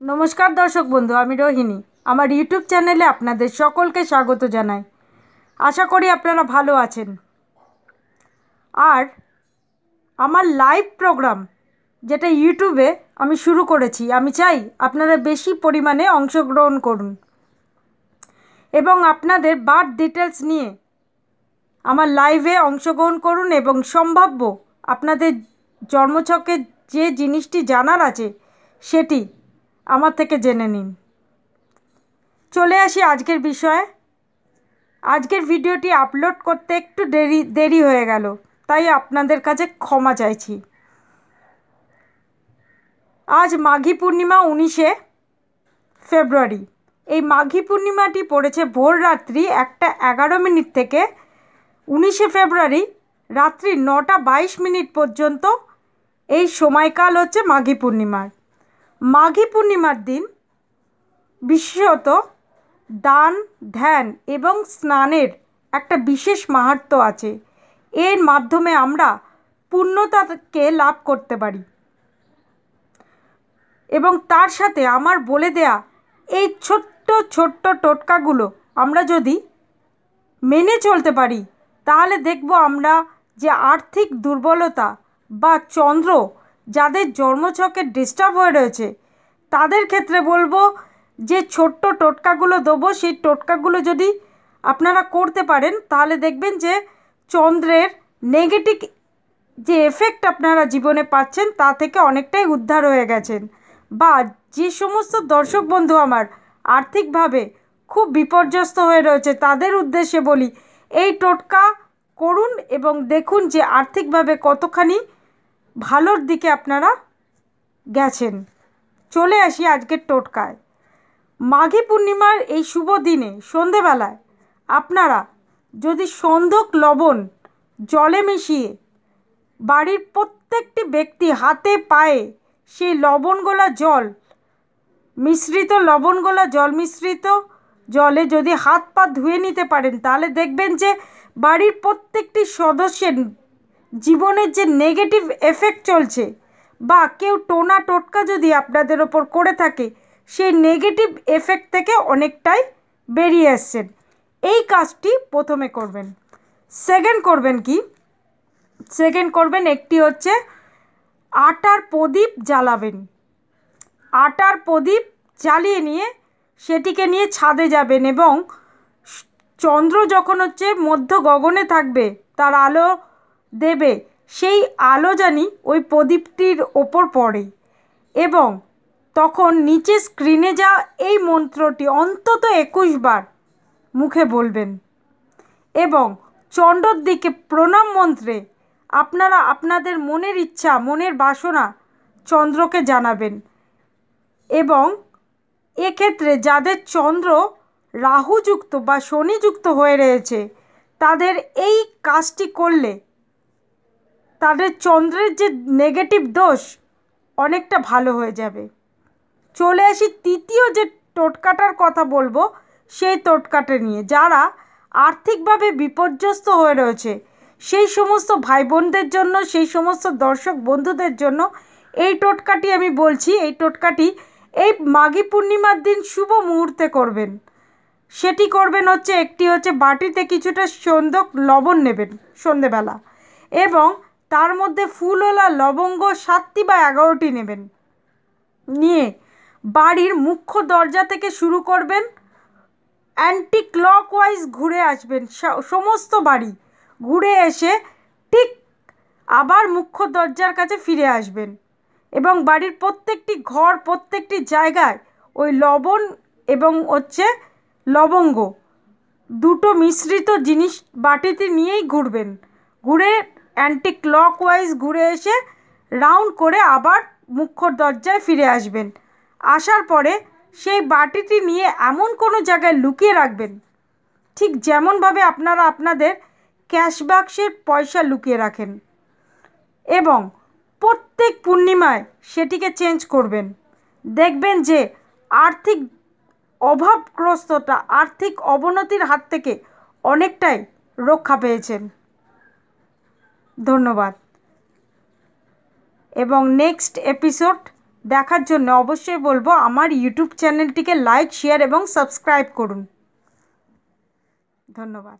নমস্কার দর্শক বন্ধু, আমি রোহিণী। আমার ইউটিউব চ্যানেলে আপনাদের সকলকে স্বাগত জানাই। আশা করি আপনারা ভালো আছেন। আর আমার লাইভ প্রোগ্রাম যেটা ইউটিউবে আমি শুরু করেছি, আমি চাই আপনারা বেশি পরিমাণে অংশগ্রহণ করুন। এবং আপনাদের বার্থ ডিটেলস নিয়ে আমার লাইভে অংশগ্রহণ করুন এবং সম্ভাব্য আপনাদের জন্মছকে যে জিনিসটি জানার আছে, সেটি আমার থেকে জেনে নিন। চলে আসি আজকের বিষয়ে। আজকের ভিডিওটি আপলোড করতে একটু দেরি দেরি হয়ে গেল, তাই আপনাদের কাছে ক্ষমা চাইছি। আজ মাঘী পূর্ণিমা উনিশে ফেব্রুয়ারি। এই মাঘী পূর্ণিমাটি পড়েছে ভোর রাত্রি একটা এগারো মিনিট থেকে উনিশে ফেব্রুয়ারি রাত্রি নটা বাইশ মিনিট পর্যন্ত। এই সময়কাল হচ্ছে মাঘী পূর্ণিমার। মাঘী পূর্ণিমার দিন বিশেষত দান, ধ্যান এবং স্নানের একটা বিশেষ মাহাত্ম আছে। এর মাধ্যমে আমরা পূর্ণতাকে লাভ করতে পারি। এবং তার সাথে আমার বলে দেয়া এই ছোট্ট ছোট্ট টোটকাগুলো আমরা যদি মেনে চলতে পারি, তাহলে দেখব আমরা যে আর্থিক দুর্বলতা বা চন্দ্র যাদের জন্মছকে ডিস্টার্ব হয়ে রয়েছে, তাদের ক্ষেত্রে বলব যে ছোট্ট টোটকাগুলো দেবো, সেই টোটকাগুলো যদি আপনারা করতে পারেন, তাহলে দেখবেন যে চন্দ্রের নেগেটিভ যে এফেক্ট আপনারা জীবনে পাচ্ছেন, তা থেকে অনেকটাই উদ্ধার হয়ে গেছেন। বা যে সমস্ত দর্শক বন্ধু আমার আর্থিকভাবে খুব বিপর্যস্ত হয়ে রয়েছে, তাদের উদ্দেশ্যে বলি, এই টোটকা করুন এবং দেখুন যে আর্থিকভাবে কতখানি ভালোর দিকে আপনারা গেছেন। চলে আসি আজকের টোটকায়। মাঘী পূর্ণিমার এই শুভ দিনে, সন্ধেবেলায়, আপনারা যদি সন্ধক লবণ জলে মিশিয়ে বাড়ির প্রত্যেকটি ব্যক্তি হাতে পায়ে সেই লবণগোলা জল, মিশ্রিত লবণগোলা জল, মিশ্রিত জলে যদি হাত পা ধুয়ে নিতে পারেন, তাহলে দেখবেন যে বাড়ির প্রত্যেকটি সদস্যের জীবনের যে নেগেটিভ এফেক্ট চলছে বা কেউ টোনা টোটকা যদি আপনাদের ওপর করে থাকে, সেই নেগেটিভ এফেক্ট থেকে অনেকটাই বেরিয়ে আসছেন। এই কাজটি প্রথমে করবেন। সেকেন্ড করবেন কি? সেকেন্ড করবেন একটি হচ্ছে আটার প্রদীপ জ্বালাবেন। আটার প্রদীপ জ্বালিয়ে নিয়ে সেটিকে নিয়ে ছাদে যাবেন এবং চন্দ্র যখন হচ্ছে মধ্য গগনে থাকবে, তার আলো দেবে, সেই আলো জানি ওই প্রদীপটির ওপর পড়ে। এবং তখন নিচে স্ক্রিনে যা এই মন্ত্রটি অন্তত একুশ বার মুখে বলবেন। এবং চণ্ডর দিকে প্রণাম মন্ত্রে আপনারা আপনাদের মনের ইচ্ছা, মনের বাসনা চন্দ্রকে জানাবেন। এবং এক্ষেত্রে যাদের চন্দ্র রাহুযুক্ত বা শনিযুক্ত হয়ে রয়েছে, তাদের এই কাজটি করলে তাদের চন্দ্রের যে নেগেটিভ দোষ, অনেকটা ভালো হয়ে যাবে। চলে আসি তৃতীয় যে টোটকাটার কথা বলব, সেই টোটকাটা নিয়ে। যারা আর্থিকভাবে বিপর্যস্ত হয়ে রয়েছে, সেই সমস্ত ভাই বোনদের জন্য, সেই সমস্ত দর্শক বন্ধুদের জন্য এই টোটকাটি আমি বলছি, এই টোটকাটি এই মাঘী পূর্ণিমার দিন শুভ মুহূর্তে করবেন। সেটি করবেন হচ্ছে, একটি হচ্ছে বাটিতে কিছুটা সন্ধ্যক লবণ নেবেন সন্ধেবেলা। এবং তার মধ্যে ফুলওয়ালা লবঙ্গ সাতটি বা এগারোটি নেবেন। নিয়ে বাড়ির মুখ্য দরজা থেকে শুরু করবেন। অ্যান্টি ক্লকওয়াইজ ঘুরে আসবেন। সমস্ত বাড়ি ঘুরে এসে ঠিক আবার মুখ্য দরজার কাছে ফিরে আসবেন এবং বাড়ির প্রত্যেকটি ঘর, প্রত্যেকটি জায়গায় ওই লবণ এবং হচ্ছে লবঙ্গ, দুটো মিশ্রিত জিনিস বাটিতে নিয়েই ঘুরবেন। ঘুরে অ্যান্টি ক্লকওয়াইজ ঘুরে এসে রাউন্ড করে আবার মুখ্য দরজায় ফিরে আসবেন। আসার পরে সেই বাটিটি নিয়ে এমন কোনো জায়গায় লুকিয়ে রাখবেন, ঠিক যেমনভাবে আপনারা আপনাদের ক্যাশ বাক্সের পয়সা লুকিয়ে রাখেন এবং প্রত্যেক পূর্ণিমায় সেটিকে চেঞ্জ করবেন। দেখবেন যে আর্থিক অভাবগ্রস্ততা, আর্থিক অবনতির হাত থেকে অনেকটাই রক্ষা পেয়েছেন। ধন্যবাদ। এবং নেক্সট এপিসোড দেখার জন্য অবশ্যই বলব আমার ইউটিউব চ্যানেলটিকে লাইক শেয়ার এবং সাবস্ক্রাইব করুন। ধন্যবাদ।